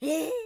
えー？